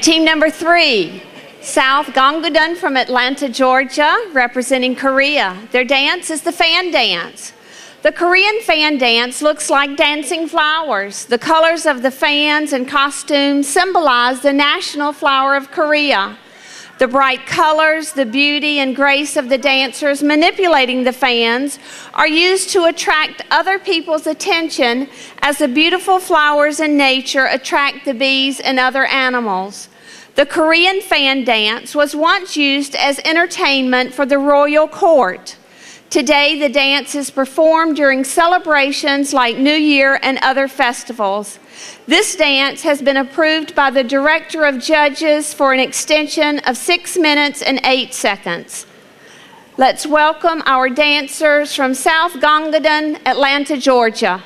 Team number three, South Gongudon from Atlanta, Georgia, representing Korea. Their dance is the fan dance. The Korean fan dance looks like dancing flowers. The colors of the fans and costumes symbolize the national flower of Korea. The bright colors, the beauty and grace of the dancers manipulating the fans are used to attract other people's attention as the beautiful flowers in nature attract the bees and other animals. The Korean fan dance was once used as entertainment for the royal court. Today, the dance is performed during celebrations like New Year and other festivals. This dance has been approved by the Director of Judges for an extension of six minutes and eight seconds. Let's welcome our dancers from South Gongudon, Atlanta, Georgia.